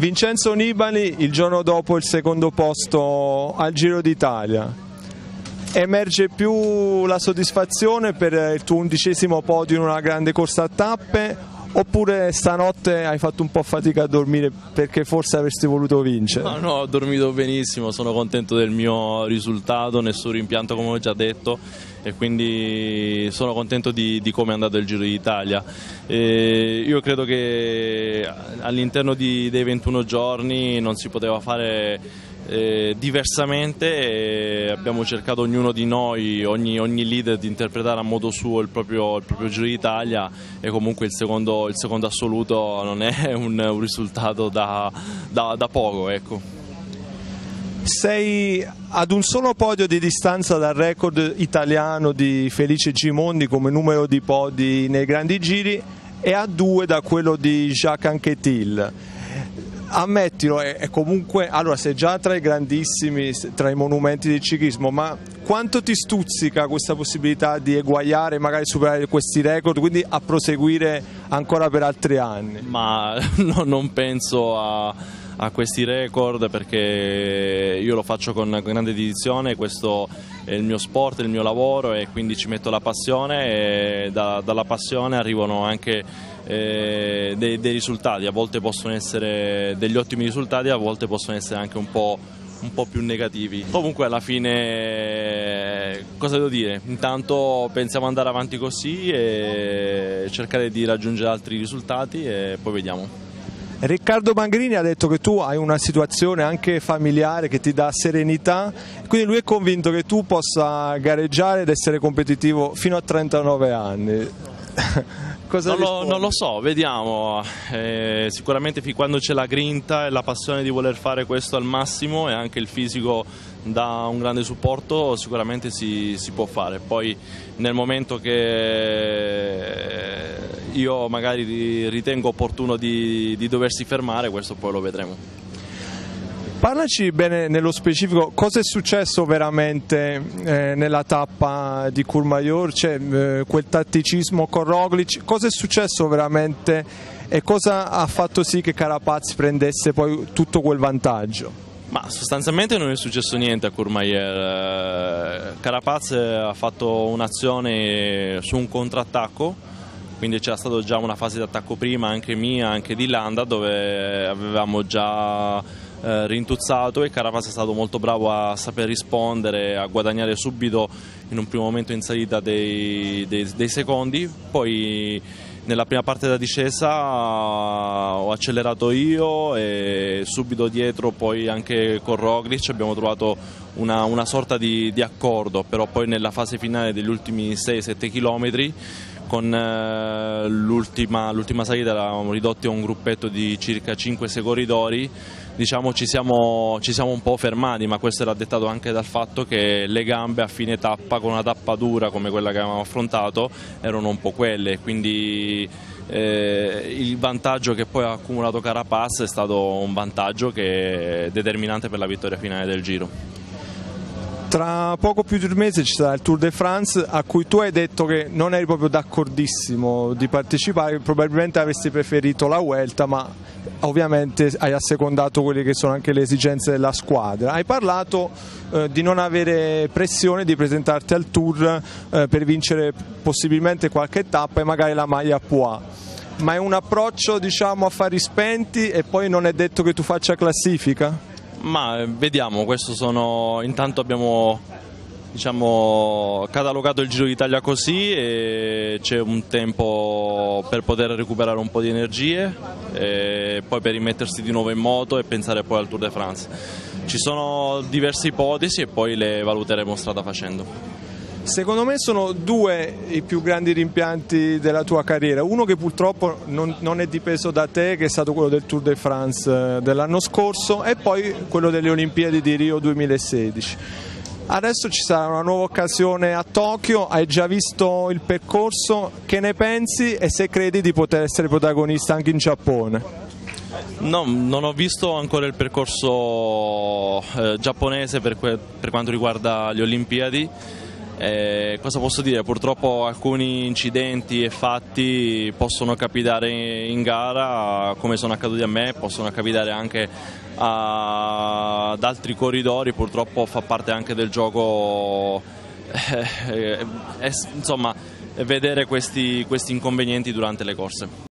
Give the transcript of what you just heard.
Vincenzo Nibali il giorno dopo il secondo posto al Giro d'Italia. Emerge più la soddisfazione per il tuo undicesimo podio in una grande corsa a tappe oppure stanotte hai fatto un po' fatica a dormire perché forse avresti voluto vincere? No, no, ho dormito benissimo, sono contento del mio risultato, nessun rimpianto come ho già detto e quindi sono contento di, di come è andato il Giro d'Italia. E io credo che all'interno di, dei 21 giorni non si poteva fare eh, diversamente e abbiamo cercato ognuno di noi, ogni, ogni, leader di interpretare a modo suo il proprio, il proprio Giro d'Italia e comunque il secondo, il secondo assoluto non è un, un risultato da, da, da poco. Ecco. Sei ad un solo podio di distanza dal record italiano di Felice Gimondi come numero di podi nei grandi giri e a due da quello di Jacques Anquetil ammettilo, è, è, comunque, allora sei già tra i grandissimi, tra i monumenti del ciclismo, ma quanto ti stuzzica questa possibilità di eguagliare, magari superare questi record, quindi a proseguire ancora per altri anni? Ma no, non penso a, a, questi record perché io lo faccio con grande dedizione, questo è il mio sport, il mio lavoro e quindi ci metto la passione e da, dalla passione arrivano anche eh, dei, dei, risultati, a volte possono essere degli ottimi risultati, a volte possono essere anche un po', un po più negativi. Comunque alla fine cosa devo dire? Intanto pensiamo andare avanti così e cercare di raggiungere altri risultati e poi vediamo. Riccardo Mangrini ha detto che tu hai una situazione anche familiare che ti dà serenità, quindi lui è convinto che tu possa gareggiare ed essere competitivo fino a 39 anni. Non, lo, non lo so, vediamo. Eh, sicuramente quando c'è la grinta e la passione di voler fare questo al massimo e anche il fisico dà un grande supporto, sicuramente si, si può fare. Poi nel momento che io magari ritengo opportuno di, di doversi fermare, questo poi lo vedremo. Parlaci bene nello specifico cosa è successo veramente eh, nella tappa di Courmayeur, cioè, eh, quel tatticismo con Roglic, cosa è successo veramente e cosa ha fatto sì che Carapaz prendesse poi tutto quel vantaggio? Ma sostanzialmente non è successo niente a Courmayeur, eh, Carapaz ha fatto un'azione su un contrattacco quindi c'era stata già una fase di attacco prima anche mia, anche di Landa dove avevamo già eh, rintuzzato e Carapaz è stato molto bravo a saper rispondere, a guadagnare subito in un primo momento in salita dei, dei, dei secondi, poi nella prima parte della discesa ho accelerato io e subito dietro poi anche con Roglic abbiamo trovato una, una sorta di, di, accordo, però poi nella fase finale degli ultimi 6-7 km con eh, l'ultima, l'ultima salita eravamo ridotti a un gruppetto di circa 5-6 corridori diciamo ci siamo, ci siamo, un po' fermati, ma questo era dettato anche dal fatto che le gambe a fine tappa, con una tappa dura come quella che avevamo affrontato, erano un po' quelle, quindi eh, il vantaggio che poi ha accumulato Carapaz è stato un vantaggio che è determinante per la vittoria finale del Giro. Tra poco più di un mese ci sarà il Tour de France a cui tu hai detto che non eri proprio d'accordissimo di partecipare, probabilmente avresti preferito la Vuelta, ma ovviamente hai assecondato quelle che sono anche le esigenze della squadra. Hai parlato eh, di non avere pressione di presentarti al Tour eh, per vincere possibilmente qualche tappa e magari la maglia può ma è un approccio diciamo affari spenti e poi non è detto che tu faccia classifica? Ma vediamo, questo sono intanto abbiamo diciamo, catalogato il Giro d'Italia così e c'è un tempo per poter recuperare un po' di energie e poi per rimettersi di nuovo in moto e pensare poi al Tour de France. Ci sono diverse ipotesi e poi le valuteremo strada facendo. Secondo me sono due i più grandi rimpianti della tua carriera, uno che purtroppo non, non, è dipeso da te, che è stato quello del Tour de France eh, dell'anno scorso, e poi quello delle Olimpiadi di Rio 2016. Adesso ci sarà una nuova occasione a Tokyo, hai già visto il percorso, che ne pensi? E se credi di poter essere protagonista anche in Giappone? No, non ho visto ancora il percorso eh, giapponese per, per quanto riguarda le Olimpiadi Eh, cosa posso dire? Purtroppo alcuni incidenti e fatti possono capitare in gara come sono accaduti a me, possono capitare anche ad altri corridori, purtroppo fa parte anche del gioco eh, eh, insomma, vedere questi, questi inconvenienti durante le corse.